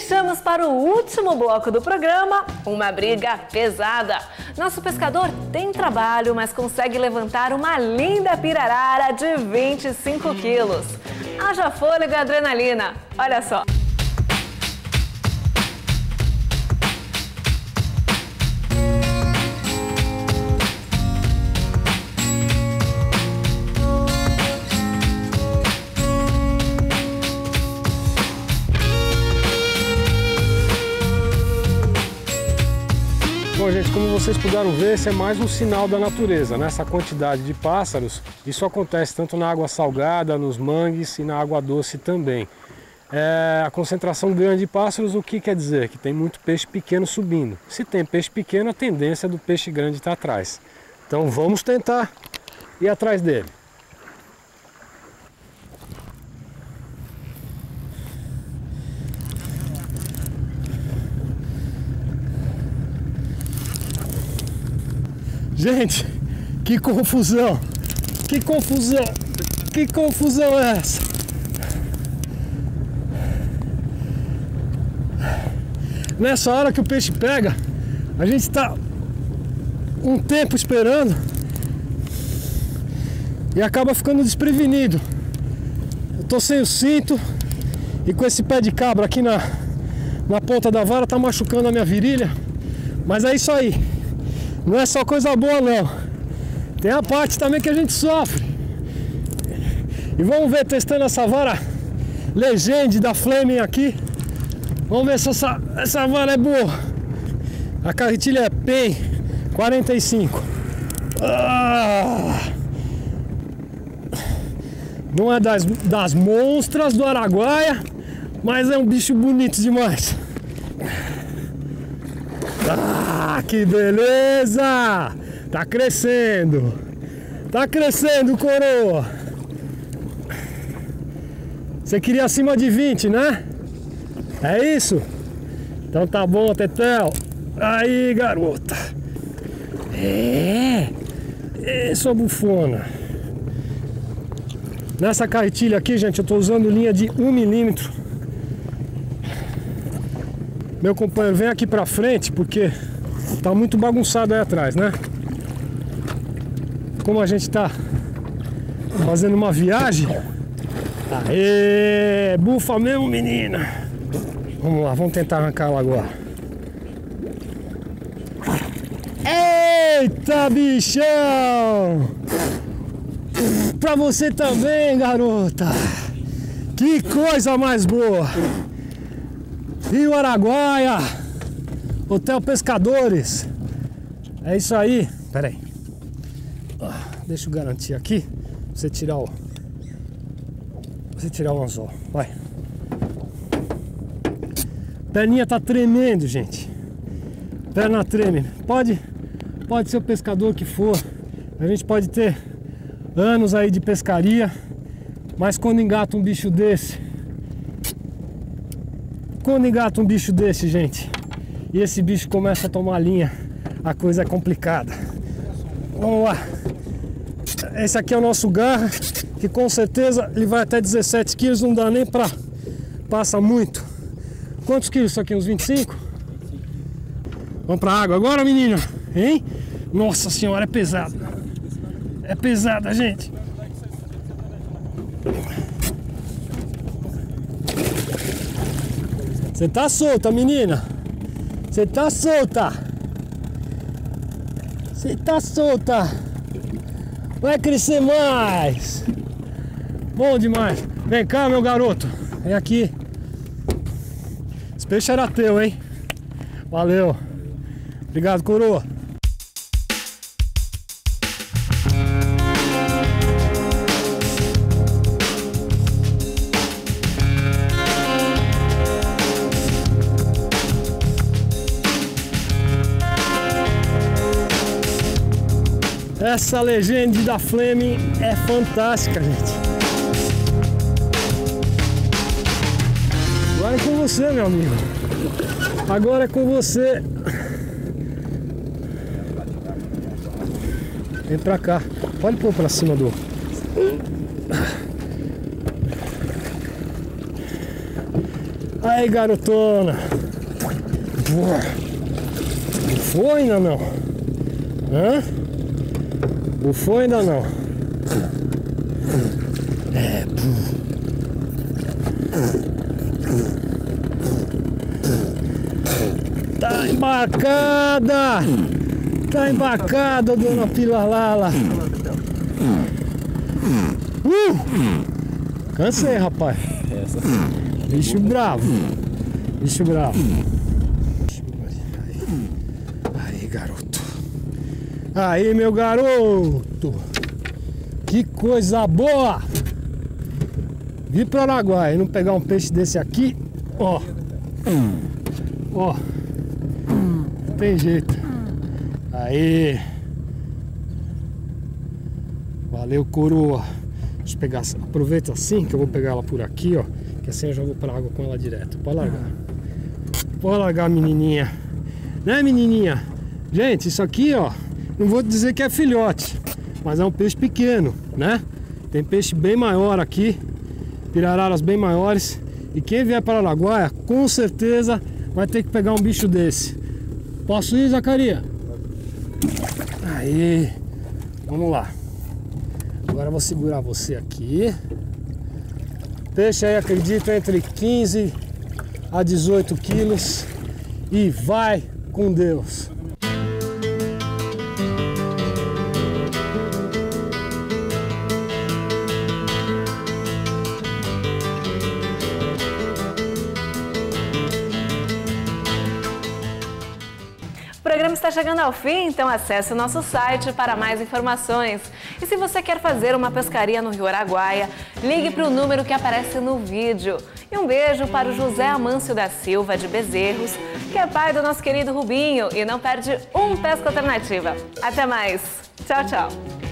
deixamos para o último bloco do programa uma briga pesada. Nosso pescador tem trabalho, mas consegue levantar uma linda pirarara de 25 quilos. Haja fôlego e adrenalina. Olha só. Gente, como vocês puderam ver, esse é mais um sinal da natureza. Né? quantidade de pássaros, isso acontece tanto na água salgada, nos mangues e na água doce também. É, a concentração grande de pássaros, o que quer dizer? Que tem muito peixe pequeno subindo. Se tem peixe pequeno, a tendência é do peixe grande estar atrás. Então vamos tentar ir atrás dele. Gente, que confusão! Que confusão! Que confusão é essa? Nessa hora que o peixe pega, a gente está um tempo esperando e acaba ficando desprevenido. Eu tô sem o cinto e com esse pé de cabra aqui na, na ponta da vara tá machucando a minha virilha. Mas é isso aí. Não é só coisa boa não. Tem a parte também que a gente sofre. E vamos ver testando essa vara Legend da Fleming aqui. Vamos ver se essa, essa vara é boa. A carretilha é PEN 45. Ah! Não é das, das monstras do Araguaia, mas é um bicho bonito demais. Que beleza! Tá crescendo! Tá crescendo, coroa! Você queria acima de 20, né? É isso? Então tá bom, Tetel. Aí, garota. É. É, sua bufona. Nessa carretilha aqui, gente, eu tô usando linha de 1 milímetro meu companheiro, vem aqui pra frente porque tá muito bagunçado aí atrás, né? Como a gente tá fazendo uma viagem. Aê, bufa mesmo, menina. Vamos lá, vamos tentar arrancar ela agora. Eita, bichão! Pra você também, garota! Que coisa mais boa! Rio Araguaia, Hotel Pescadores. É isso aí. Pera aí. Deixa eu garantir aqui. Você tirar o. Você tirar o anzol. Vai. Perninha tá tremendo, gente. Perna treme. Pode, pode ser o pescador que for. A gente pode ter anos aí de pescaria, mas quando engata um bicho desse, quando engata um bicho desse, gente, e esse bicho começa a tomar linha, a coisa é complicada. Vamos lá. Esse aqui é o nosso garra, que com certeza ele vai até 17 quilos, não dá nem pra... Passa muito. Quantos quilos isso aqui? Uns 25? Vamos pra água agora, menina? Hein? Nossa senhora, é pesado. É pesada, gente. Você tá solta, menina. Você tá solta. Você tá solta. Vai crescer mais. Bom demais. Vem cá, meu garoto. Vem aqui. Esse peixe era teu, hein? Valeu. Obrigado, coroa. Essa legenda da Fleming é fantástica, gente. Agora é com você, meu amigo. Agora é com você. Vem pra cá. Pode pôr pra cima do. Aí, garotona. Bufou ainda não? Hã? Bufou ainda não? É, Tá embarcada! Tá embarcada, dona Pilalala! Uh! Cansei, rapaz. Bicho bravo. Bicho bravo. Aí, garoto. Aí, meu garoto. Que coisa boa. Vi para Araguaia, não pegar um peixe desse aqui, ó. Ó. Não tem jeito. Aí. Valeu, coroa. Deixa eu pegar, aproveita assim que eu vou pegar ela por aqui, ó. Que assim eu vou pra água com ela direto. Pode largar. Pode largar, menininha. Né, menininha? Gente, isso aqui, ó. Não vou dizer que é filhote, mas é um peixe pequeno, né? Tem peixe bem maior aqui, pirararas bem maiores. E quem vier para Araguaia, com certeza vai ter que pegar um bicho desse. Posso ir, Zacaria? Aí, vamos lá. Agora eu vou segurar você aqui. Peixe aí, acredito, entre 15 a 18 quilos. E vai com Deus. Está chegando ao fim, então acesse o nosso site para mais informações. E se você quer fazer uma pescaria no Rio Araguaia, ligue para o número que aparece no vídeo. E um beijo para o José Amâncio da Silva de Bezerros, que é pai do nosso querido Rubinho e não perde um pesca alternativa. Até mais. Tchau, tchau.